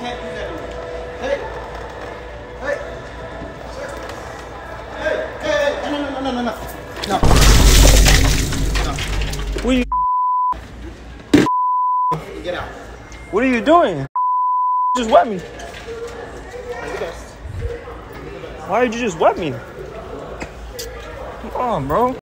Hey. Hey. Hey. Hey. Hey. No, no, no, no, no, no. No. What are you Get out. What are you doing? Just wet me. Why did you just wet me? Come on, bro.